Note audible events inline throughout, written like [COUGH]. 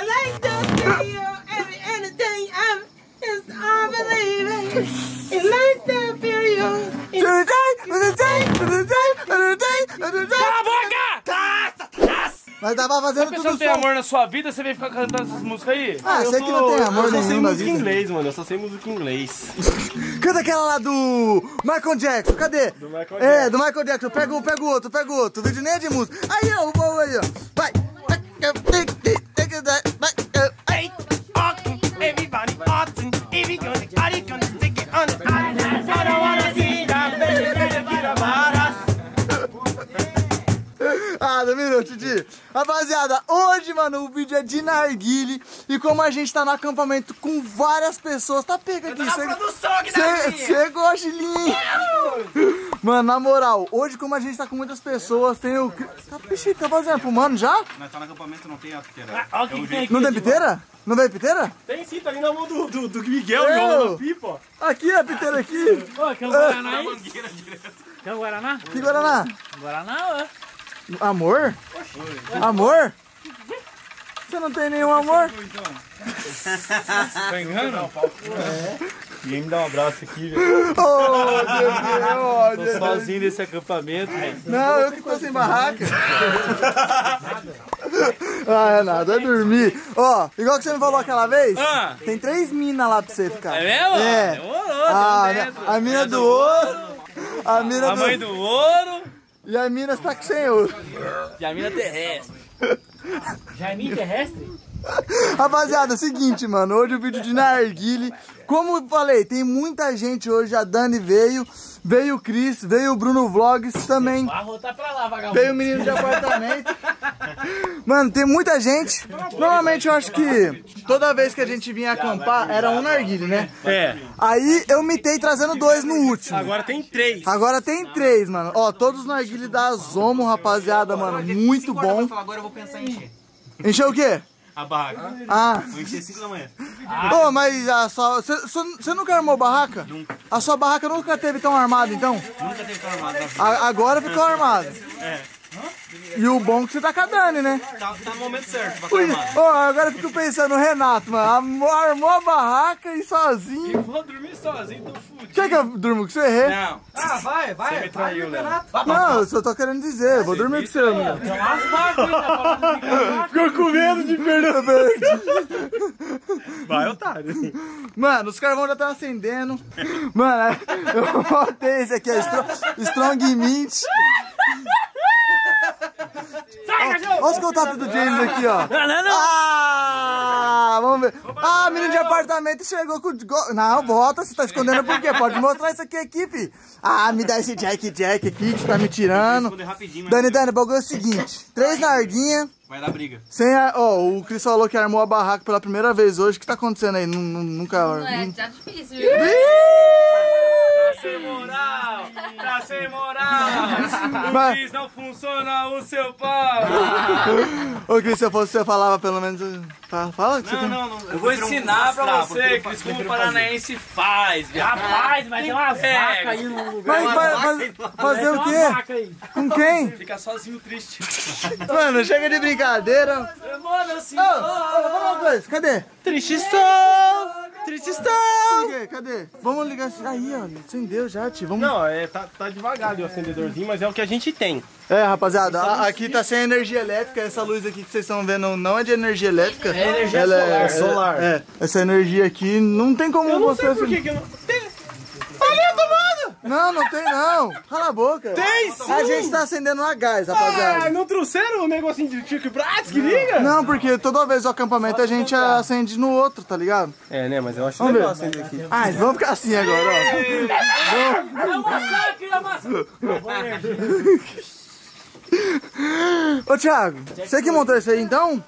I like to feel you. Every, anything I'm, it's unbelievable. It's nice to feel you. Cala a boca! Mas tava fazendo tudo não tem som. amor na sua vida, você vem ficar cantando essas músicas aí? Ah, Eu sei que não tem amor Eu só sei nenhum na música em inglês, mano. Eu só sei música em inglês. [LAUGHS] Canta aquela lá do Michael Jackson, cadê? Do Michael É, Jackson. do Michael Jackson. Pega o, pega o outro, pega o outro. O vídeo nem é de música. Aí, ó, o bom aí, ó. Vai. Ah, Titi. Rapaziada, hoje, mano, o vídeo é de narguile. E como a gente tá no acampamento com várias pessoas, tá pega aqui. Cê- produção aqui. Você gosta de linha? [LAUGHS] Mano, na moral, hoje como a gente tá com muitas pessoas, tem o... Tá, bicho, tá fazendo fumando já? Nós tá no acampamento, não tem a piteira. Olha o que, que tem aqui. Não tem piteira? Não tem piteira? Tem sim, tá ali na mão do, do, do Miguel, a pipa. Aqui, a piteira aqui. Ô, quer um Guaraná aí? Quer um Guaraná? Que Guaraná? Guaraná, ó. Amor? Amor? Você não tem nenhum amor? Tá engano? Ninguém me dá um abraço aqui, velho. Oh, Deus, Deus, Tô sozinho nesse acampamento, velho. Não, eu que tô sem barraca. ah, é nada, é dormir. Ó, igual que você me falou aquela vez, Ah. tem três minas lá pra você ficar. É mesmo? É. Demorou, Ah, tamo dentro. a mina do ouro, a mina A mãe do... do ouro E a mina está com sem ouro. e a mina terrestre. Jaiminho terrestre? Rapaziada, é o seguinte, mano. Hoje o vídeo de narguile. Como eu falei, tem muita gente hoje. A Dani veio, veio o Cris, veio o Bruno Vlogs também. Vai voltar pra lá, vagabundo. Veio o menino de apartamento. Mano, tem muita gente. Normalmente eu acho que toda vez que a gente vinha acampar era um narguile, né? É. Aí eu mitei trazendo dois no último. Agora tem três. Agora tem três, mano. Ó, todos os narguile da Zomo, rapaziada, mano. Muito bom. Agora eu vou pensar em encher. Encheu o quê? A barraca. Ah. Encher 5 da manhã. Ô, mas a sua. Você nunca armou barraca? Nunca. A sua barraca nunca teve tão armada, então? Nunca teve tão vida. A- agora ficou armada. É. E o bom é que você tá com a Dani, né? Tá, tá no momento certo pra agora eu fico pensando, o Renato, mano, armou, armou a barraca e sozinho. Vou dormir sozinho, tô fudido. Quer que eu durmo com você, Rê? Não. Ah, vai, vai. Você me traiu, Léo. Não, eu só tô querendo dizer, eu vou dormir com você, mano. Então hein, tá falando de vaca. Ficou com medo de perder o verde. Vai, otário. Mano, os carvões já estão acendendo. Mano, eu botei esse aqui, ó, Strong, Strong Mint. Olha os contatos do James aqui, ó. Não, não, não. Ah, vamos ver. Ah, menino de apartamento chegou com Não, volta, você tá escondendo por quê? Pode mostrar isso aqui, aqui, fi. Ah, me dá esse Jack Jack aqui que você tá me tirando. Dani, Dani, o bagulho é o seguinte. Três narguinhas, vai dar briga. sem a... Ó, o Cris falou que armou a barraca pela primeira vez hoje. O que tá acontecendo aí? Nu- nu- Nunca... Não é, tá difícil, viu? Tá sem moral, tá sem moral. Mas- Diz não funciona o seu pau. Ô, Cris, se eu fosse você falava pelo menos... Fala, fala que você Não, tem... não, não. Eu vou ensinar pra você, Cris, como o paranaense faz. Rapaz, mas tem umas vacas aí no lugar. Mas vai, faz- fazer o quê? aí. Com quem? Fica sozinho triste. Mano, chega de brincadeira. Mano, assim. Ô, ô, vamos uma coisa, cadê? Triste estou, Por quê? Cadê? Vamos ligar. Aí, ó, acendeu já, tio. Vamos... Não, é, tá, tá devagar ali o acendedorzinho, mas é o que a gente tem. É, rapaziada, a- aqui tá sem energia elétrica. Essa luz aqui que vocês estão vendo não é de energia elétrica. É energia Ela solar. É, Solar. É, essa energia aqui não tem como Eu não você... sei por que que eu não... Não, não tem não. Cala a boca. Tem sim. A gente tá acendendo a gás, Ah, rapaziada. não trouxeram o negocinho de Chico Prats que liga? Não, porque toda vez o acampamento a gente acende no outro, tá ligado? É, né, mas eu acho Vamos legal ver. acender aqui. Ah, vamos ficar assim agora, ó. É massacre, é massacre. [LAUGHS] Ô, Thiago, você que montou isso aí então?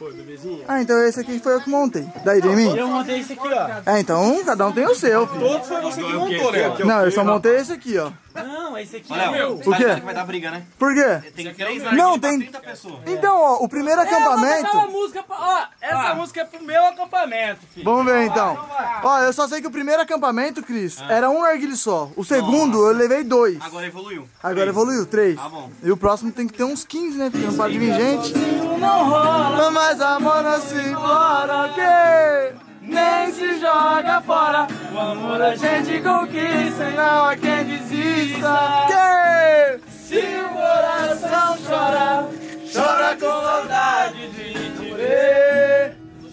Ah, então esse aqui foi eu que montei. Daí de mim? Eu montei esse aqui, ó. É, então cada um tem o seu, filho. Todos foi você que montou, Léo. Não, eu só montei esse aqui, ó. Não, esse aqui Olha, é meu. tá quê? que vai dar briga, né? Por quê? Tem três Não, narguilhas pra tem- 30 pessoas. Então, ó, o primeiro É, eu vou uma acampamento. música pra... Ó, essa música é pro meu acampamento, filho. Vamos ver então. Ó, eu só sei que o primeiro acampamento, Cris, era um narguile só. O segundo eu levei dois. Agora evoluiu. Agora evoluiu, três. Tá bom. E o próximo tem que ter uns 15, né, filho? Não pode vir gente. Não rola. Mas amor não se embora, que nem se joga fora. O amor a gente conquista e não há quem desista. Que se o coração chora, chora com vontade de te ver.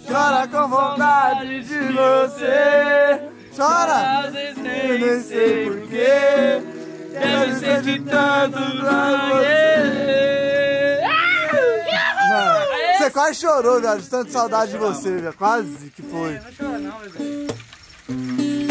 Chora com vontade de você. Chora, eu nem sei porquê. Deve ser de tanto pra você. Mano, você quase chorou, velho, de tanta saudade de você, velho. Quase que foi. Chora não,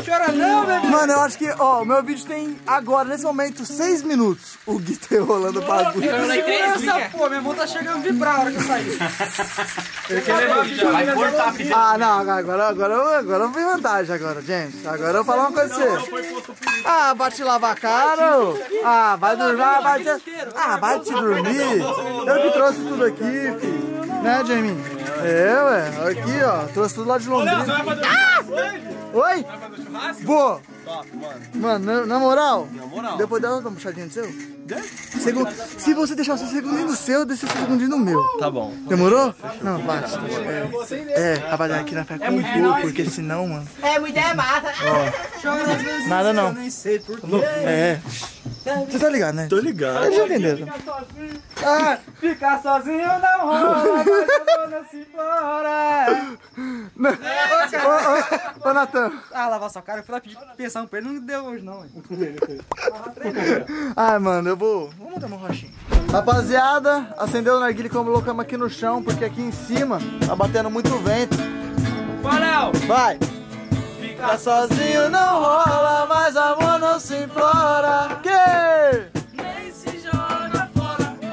bebê. Mano, eu acho que, ó, o meu vídeo tem agora, nesse momento, 6 minutos. O Gui tá rolando o bagulho. Essa porra, minha mão tá chegando a vibrar a hora que eu sair. [LAUGHS] Vai cortar, filho. Ah, não, agora, agora, eu- agora eu vi vantagem agora, gente. Agora eu vou falar uma coisa pra você. Ah, vai te lavar a cara. Ah, vai dormir, ah, vai te... Ah, vai te dormir. Eu que trouxe tudo aqui, filho. Né, Jamie? É, ué. Aqui, ó. Trouxe tudo lá de Londrina. Ah! Oi? Vou. Mano, na, na moral, depois dela dá uma puxadinha no seu? Segu- Se você deixar o seu segundinho no seu, deixa o seu segundinho no meu. Tá bom. Demorou? Não, basta. É, é rapaziada, aqui na fé com cu, porque senão, mano. É mulher mata. Nada não. Nem sei por quê. É. Você tá ligado, né? Tô ligado. Já entenderam. Ah, ficar sozinho não rola, mas eu vou nesse embora. Ô, ô, ô, Natan. Ah, lavar sua cara, eu fui lá pedir pensão pra ele, não deu hoje não, hein. Ai, mano, eu vou. Vamos montar uma rochinha. Rapaziada, acendeu o narguilha e colocamos aqui no chão, porque aqui em cima tá batendo muito vento. Panel! Vai! Ficar sozinho não rola, mas amor não se implora.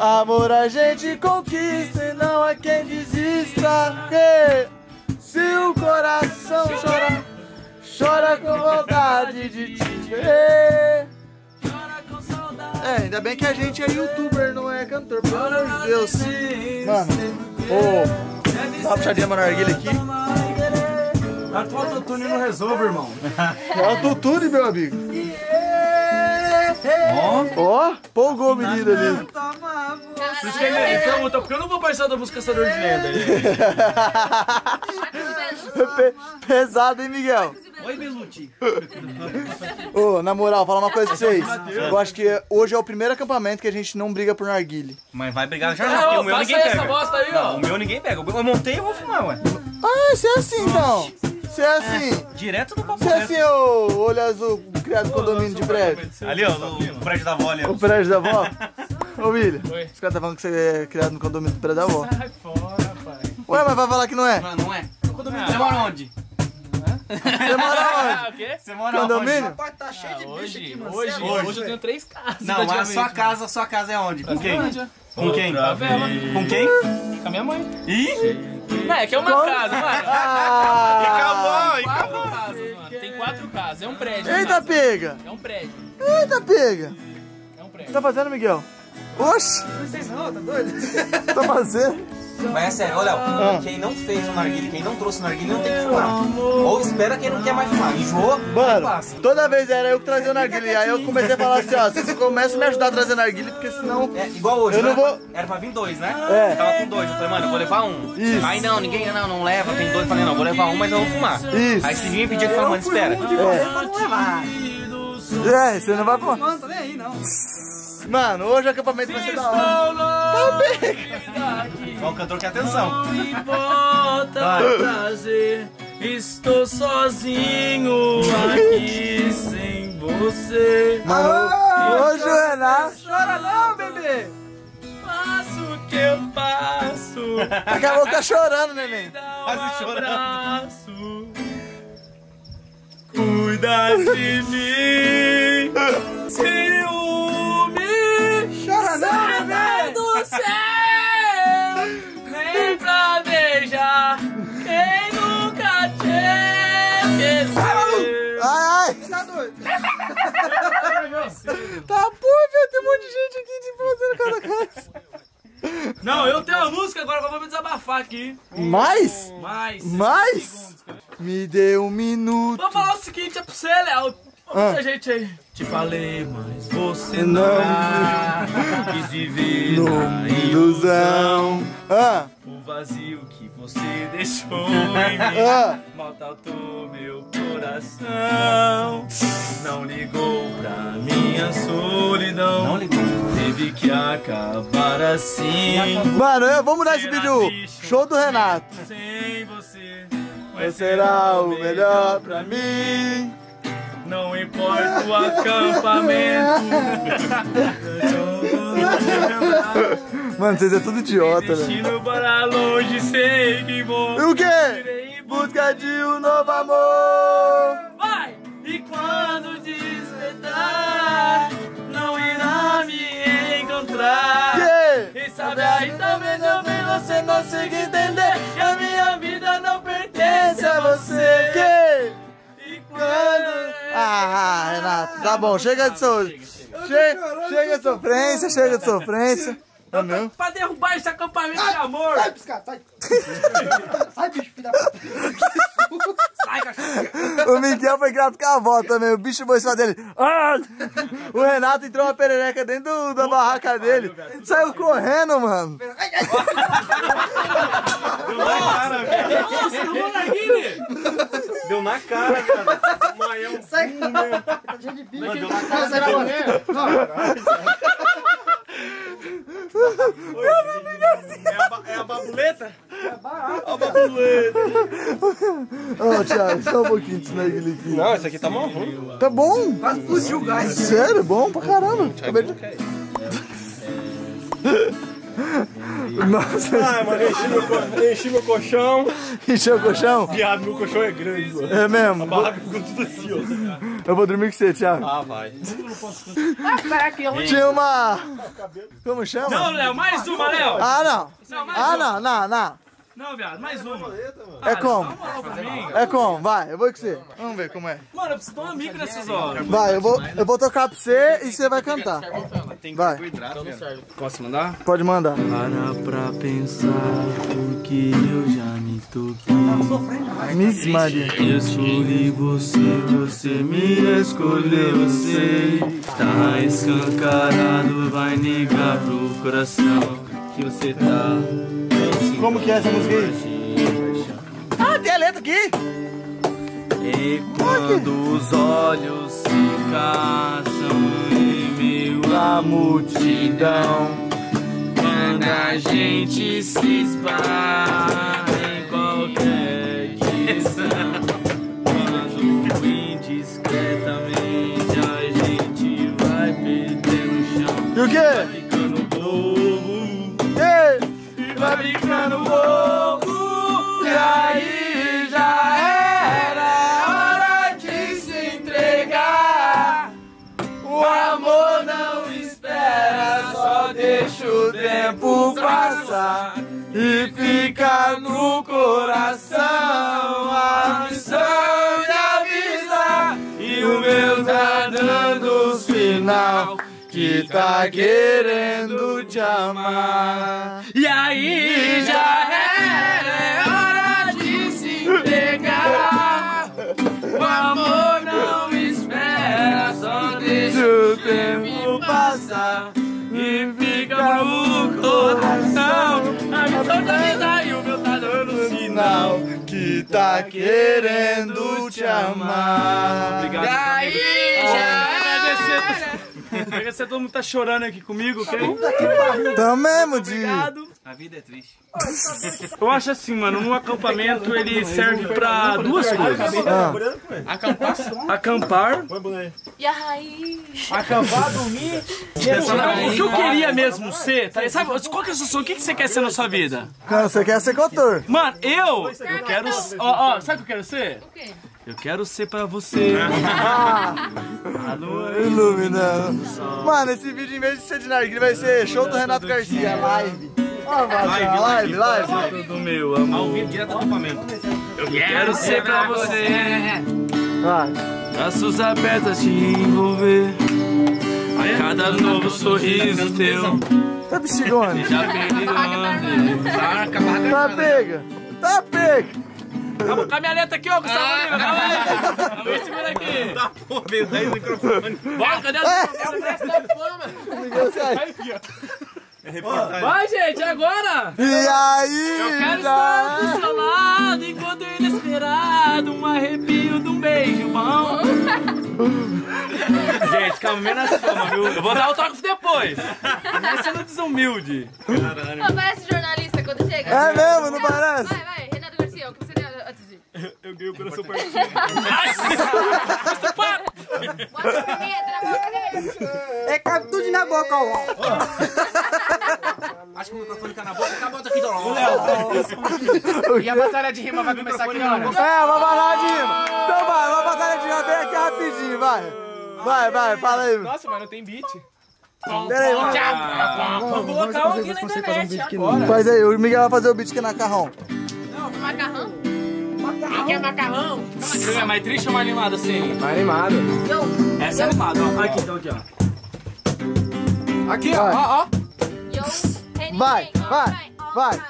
Amor a gente conquista e não há quem desista. Se o coração chora, chora com vontade de te ver. Chora com saudade. É, ainda bem que a gente é youtuber, não é cantor, pelo amor de Deus. Mano, ô, dá uma puxadinha pra narguilha aqui. A tua autotune não resolve, irmão. É autotune, meu amigo. Ó, empolgou o menino ali. Por isso que ele, ele pergunta, por que eu não vou participar da música Caçador de Lenda? Pe- Pesado, hein, Miguel? Oi, Beluti. Ô, na moral, falar uma coisa pra vocês. Eu acho que hoje é o primeiro acampamento que a gente não briga por narguile. Mas vai brigar já não, porque o meu ninguém essa pega. bosta aí, Não, ó. o meu ninguém pega. Eu montei e eu vou fumar, ué. Ah, você é assim então. Você é assim. Direto no papo Você é assim, ô olho azul, criado no condomínio de prédio. Ali, ó, no o prédio da avó ali. ó. O prédio da avó? [LAUGHS] Ô, William, Oi. os caras tá falando que você é criado no condomínio do prédio da avó. Sai fora, pai. Ué, mas vai falar que não é? Não, não é? Você mora onde? Você mora Ah, [LAUGHS] onde? o quê? Você mora Condomínio? Rapaz, tá cheio de bicho aqui, Hoje, mano. hoje, é hoje, louco, eu tenho três casas. Não, mas a praticamente. sua casa, a sua casa é onde? Com quem? Grande, Com quem? Favela. Com quem? Com a minha mãe. Ih! Não, é que é uma casa, mano. Ah! [LAUGHS] Acabou, Quatro casas, mano. Tem quatro casas. É um prédio. Eita, mano. pega! É um prédio. Eita, pega! É um O que prédio. tá fazendo, Miguel? Oxi! Não sei não, tá doido? [LAUGHS] Tá fazendo? Mas é sério, olha, Ah. quem não fez o narguilha, quem não trouxe o narguilha, não tem que fumar. Ou espera quem não quer mais fumar. Enjoou, Mano, passa. toda vez era eu que trazia o narguilha. Aí eu comecei a falar assim, ó, vocês começam a me ajudar a trazer narguilha, porque senão... É, igual hoje, Eu não né? vou- Era pra vir dois, né? É. Eu tava com dois. Eu falei, mano, eu vou levar um. Isso. Aí não, ninguém, não, não leva, tem dois. Eu falei, não, eu vou levar um, mas eu vou fumar. Isso. Aí se vir me pedir, eu falei, mano, espera. É, você não vai falar. Mano, tô nem aí, não. Mano, hoje o acampamento vai ser da hora. Tá. Ó, o cantor quer atenção. E volta a trazer. Estou sozinho aqui sem você. Mano, hoje o Renato... Chora não, bebê. Faço o que eu faço. Daqui a pouco tá chorando, neném. Dá um abraço. Cuida de mim. Ciúme. Te. Ai, ai. Tá doido. Tá velho. Tem um monte de gente aqui de fazendo cada casa. Não, eu tenho uma música agora que eu vou me desabafar aqui. Mais? Mas. Mais? Me dê um minuto. Vou falar o seguinte é pra você, Léo. Muita Ah. gente aí. Te falei, mas você Não. não quis viver na ilusão. Ilusão. Ah, O vazio que você deixou em mim ah. Maltratou meu coração. Não ligou pra minha solidão. Não ligou. Teve que acabar assim. Mano, eu- vamos mudar esse vídeo. Show do Renato. Sem você. Vai será o melhor pra mim. Não importa o acampamento. [LAUGHS] Mano, vocês é tudo idiota, velho. Destino para longe, sei que vou. E o quê? Busca de um novo amor. Vai! E quando despertar, não irá me encontrar. Que? Quem sabe aí também também você consiga entender que a minha vida não pertence a você. Que? E Quando... Ah, Renato, tá bom, chega de so... Chega, chega de sofrência, chega de sofrência. Tá não? Pra derrubar esse acampamento de amor. Sai, piscar, sai. [LAUGHS] sai, bicho, filha da puta. Sai, cachorro. O Miguel foi criado com a avó também, o bicho foi em cima dele. Ah! O Renato entrou uma perereca dentro do- da barraca dele. Saiu correndo, mano. Nossa, arrumou na Guine. Deu na cara, cara. Maião. Sai, cara. Tá cheio de bicho. Não, sai fora. Não, É a, ba- é a babuleta? Ó, Thiago, só um pouquinho disso narguilha aqui. Não, esse aqui tá mal ruim. Tá bom. quase explodiu o gás. Sério, bom pra caramba. Acabei de... [LAUGHS] Nossa, Ah, mano, eu enchi meu, co- eu enchi meu colchão. encheu o colchão? Viado, meu colchão é grande, mano. É mesmo? A barraca ficou tudo assim, ó. Eu vou dormir com você, Thiago. Ah, vai. Tinha uma... Como chama? Não, Léo, mais uma, Léo. Ah, não. Não, mais Ah, uma. não, não, não. Não, viado, mais uma. É como? É como? Vai, eu vou com você. Vamos ver como é. Mano, eu preciso de um amigo nessas horas. Vai, eu vou, eu vou tocar pra você e você vai cantar. Vai, Posso mandar? pode mandar. Para pra pensar porque eu já me toquei. Miss Maria. Eu escolhi você, você me escolheu, eu sei. Tá escancarado, vai negar pro coração que você tá. Como que é essa música aí? Ah, tem a letra aqui. E quando os olhos se casam em meio à multidão, quando a gente se esbarra Vai ficando bobo E aí já era hora de se entregar. O amor não espera Só deixa o tempo passar E fica no coração A missão de avisar E o meu tá dando os final que tá querendo te amar. E aí já é hora de se entregar. O amor não espera, só deixa o tempo passar. E fica no coração. A missão tá vida e o meu tá dando sinal. Que tá querendo te amar. Obrigado. E aí já Agradecer. Agradecer todo mundo tá chorando aqui comigo, ok? Tamo mesmo, de. Obrigado. A vida é triste. Eu acho assim, mano, um acampamento ele serve pra duas coisas. Ah, Acampar, E a raiz? acampar, dormir. O que eu queria mesmo ser, tá? sabe, qual que é o seu sonho? O que que você quer ser na sua vida? cara, você quer ser cantor? Mano, eu, eu quero, ó, ó, sabe o que eu quero ser? O quê? Eu quero ser pra você. [LAUGHS] Iluminando. Mano, esse vídeo, em vez de ser de narguilha, vai ser show do Renato Garcia, live. Ó, live, live, live. Do meu amor. Direto do acampamento. Eu quero ser pra você. Braços abertos a te envolver. A cada novo sorriso teu. Tá bexigonando. Já perdi onde. Tá pega. Tá pega. Calma, com a minha letra aqui, ó, Gustavo Lima, calma aí. Calma aí, segura aqui. Tá, pô, veio 10 microfones. Bora, cadê. É o da fama. É reportagem. Vai, gente, agora. E aí, Eu quero já? estar do seu lado enquanto inesperado um arrepio de um beijo bom. Gente, calma, menos fama, viu? Eu vou dar o toque depois. Não é sendo desumilde. Caralho. Não, parece jornalista quando chega. É mesmo, não parece? Vai, vai, Eu ganhei o coração partido. Bota a. É cabe tudo na boca, ó. [LAUGHS] Acho que o microfone tá na boca, acabou aqui do E a batalha de rima vai começar aqui hora? É, uma batalha de rima. Então vai, uma batalha de rima bem aqui rapidinho, vai. Vai, vai, fala aí. Nossa, mas não tem beat. Pera aí, mano. Vamos colocar um aqui na internet agora. Faz aí, o Miguel vai fazer o beat aqui na carrão. Macarrão? Quem quer macarrão? Você é mais triste ou mais animado assim? Tá animado. Yo, Essa é animada, ó. Aqui, então aqui, ó. Aqui, ó, ó, ó. Vai, vai, vai.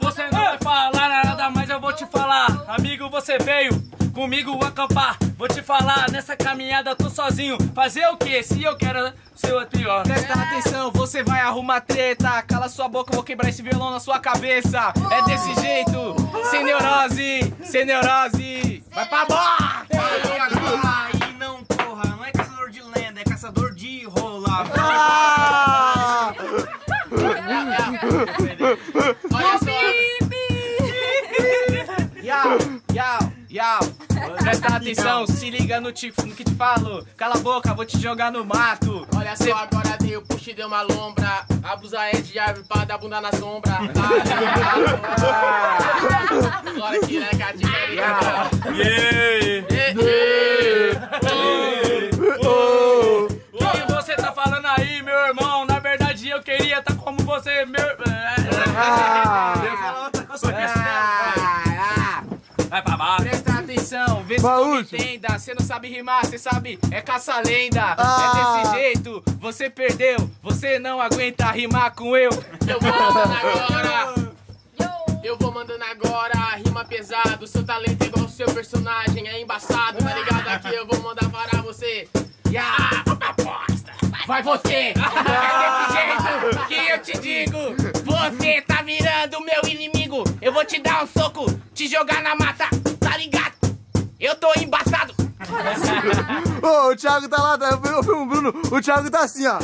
Você não vai falar nada, mas eu vou te falar. Amigo, você veio comigo acampar. Vou te falar, nessa caminhada tô sozinho. Fazer o que? Se eu quero ser o pior. Presta atenção, você vai arrumar treta. Cala sua boca, eu vou quebrar esse violão na sua cabeça. É desse jeito, sem neurose, sem neurose. Vai pra bola! Aí não corra, não é caçador de lenda, é caçador de rola. Ah! Olha só. Presta atenção, se liga no, te, no que te falo. Cala a boca, vou te jogar no mato. Olha só, agora deu puxa e deu uma lombra. A blusa é de árvore pra dar bunda na sombra. [LAUGHS] Ah, Agora que né, gatinha? O que você tá falando aí, meu irmão? Na verdade, eu queria estar como você, meu. Ah! Vai pra baixo. Presta atenção, vê se tu entenda. Você não sabe rimar, você sabe, é caça-lenda. Ah. É desse jeito, você perdeu. Você não aguenta rimar com eu. Eu vou mandando agora. Eu vou mandando agora, rima pesado. Seu talento é igual o seu personagem, é embaçado. Tá ligado aqui? Eu vou mandar parar você. Ya, aposta. Vai você! É desse jeito que eu te digo. Você tá virando meu inimigo. Eu vou te dar um soco, te jogar na mata. Tá ligado? Eu tô embaçado. Ô, o Thiago tá lá, tá, eu vi o Bruno, o Thiago tá assim, ó.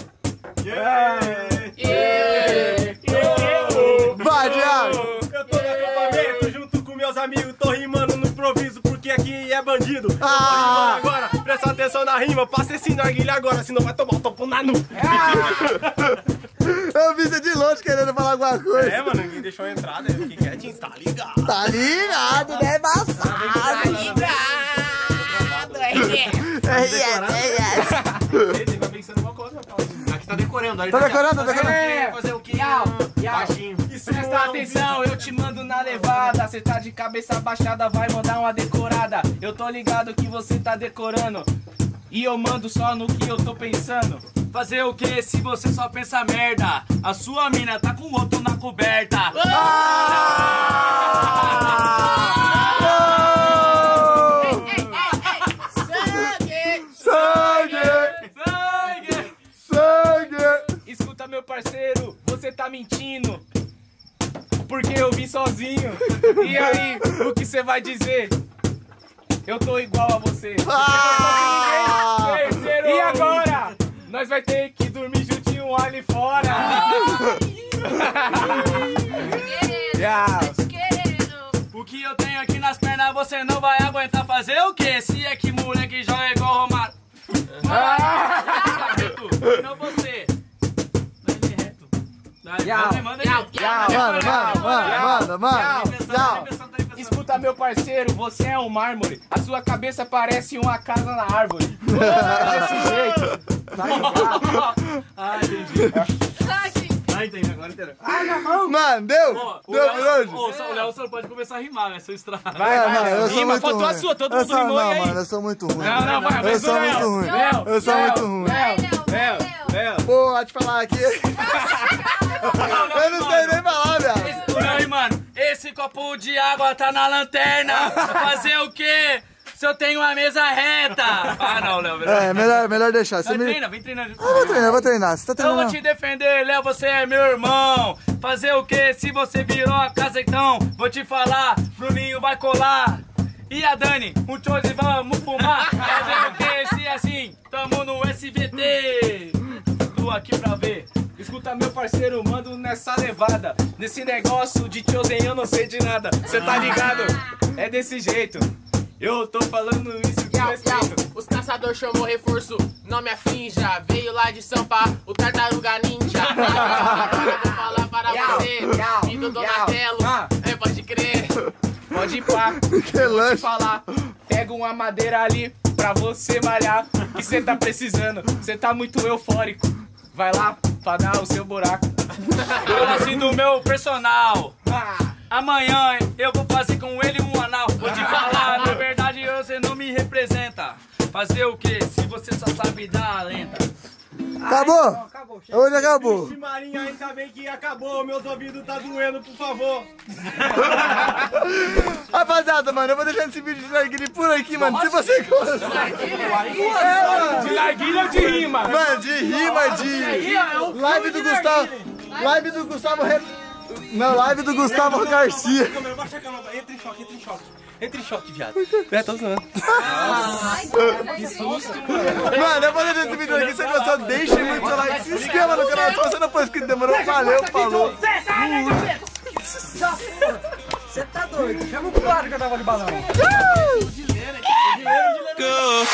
Vai, Thiago. Eu tô no acampamento junto com meus amigos, tô rimando no improviso porque aqui é bandido. Eu tô Ah. rimando agora, presta atenção na rima, passa esse narguilha agora, senão vai tomar um topo na nuca. [LAUGHS] [LAUGHS] Eu vi você de longe querendo falar alguma coisa. É, mano, ninguém deixou eu entrar, né? Fiquei quietinho, tá ligado? Tá ligado, né, embaçado. Ligado, é. É, é, é. Ele tá pensando uma coisa, rapaz. Aqui tá decorando, ali Tá decorando, tá decorando. Fazer o quê? Baixinho. Presta atenção, eu te mando na levada. Cê tá de cabeça baixada, vai mandar uma decorada. Eu tô ligado que você tá decorando. E eu mando só no que eu tô pensando. Fazer o que se você só pensa merda? A sua mina tá com outro na coberta. Sangue, Sangue! sangue. Escuta, meu parceiro, você tá mentindo. Porque eu vim sozinho. E aí, o que você vai dizer? Eu tô igual a você. Ah! Nós vai ter que dormir juntinho ali fora. [LAUGHS] Yeah. O que eu tenho aqui nas pernas você não vai aguentar fazer o quê? Se é que moleque joga igual Romário. [LAUGHS] Não você. Vai ver reto. Vai, Yau, manda, manda aí. yau, yau. Mano, mano, mano, mano, mano. Tchau. Escuta, meu parceiro, você é um mármore. A sua cabeça parece uma casa na árvore. Desse [LAUGHS] jeito. Tá ligado? Ah, entendi. Ai, Ah, entendi, agora entendeu. Ai, na mão. Mano, deu? O Deu por hoje? Ô, só- o Léo só não pode começar a rimar, né? Seu estrago. é, não, eu sou Rima, faltou ruim. a sua, todo eu mundo sou, rimou, Não, aí? mano, eu sou muito ruim. Não, não, vai, Eu vai, sou Léo. muito ruim. Léo, Eu sou Léo, muito ruim. Vai, Léo, vai, Léo, Léo. Pô, vou te falar aqui. Eu não sei nem falar, viado. Esse copo de água tá na lanterna. Fazer o quê? Se eu tenho uma mesa reta. Ah, não, Léo. melhor- É, melhor, melhor deixar. Você me... treina, vem treinando. Ah, vou treinar, vou treinar. Você tá Eu vou treinando? te defender, Léo, você é meu irmão. Fazer o que se você virou a casa então? Vou te falar, Bruninho vai colar. E a Dani, um chose, vamos fumar. Fazer o que se assim? Tamo no SBT. Tô aqui pra ver. Escuta meu parceiro, mando nessa levada. Nesse negócio de chosen eu não sei de nada. Cê tá ligado? É desse jeito. Eu tô falando isso com respeito. os caçadores chamou reforço, nome é Finja, veio lá de Sampa, o tartaruga ninja. [LAUGHS] Eu vou falar para Yau, você, yau, filho do Donatello, Ah. é, pode crer. Pode ir pá. [LAUGHS] Que Vou te falar, pega uma madeira ali pra você malhar, que cê tá precisando, cê tá muito eufórico. Vai lá pra dar o seu buraco. Eu nasci do meu personal. Amanhã eu vou fazer com ele um anal. Vou te falar, na verdade você não me representa. Fazer o que? Se você só sabe dar a lenta. Acabou? Hoje acabou. Vixe Marinha, ainda bem que acabou. Meus ouvidos tá doendo, por favor. [LAUGHS] Rapaziada, mano, eu vou deixando esse vídeo de narguile por aqui, mano. Se você gosta. De narguilha ou de rima? Mano, de rima, de. Live do Gustavo. Live do Gustavo. Re... Não, live do Gustavo Garcia. Câmera, baixa a câmera. Entra em choque, entra em choque. Entra em choque, viado. É, tô zoando. Mano, eu vou deixar esse vídeo aqui. Se você gostou, deixe muito seu like. Se inscreva no canal. Se você não for inscrito, demorou. Valeu, falou. Você tá doido? Chama o claro que eu tava de balão. Go,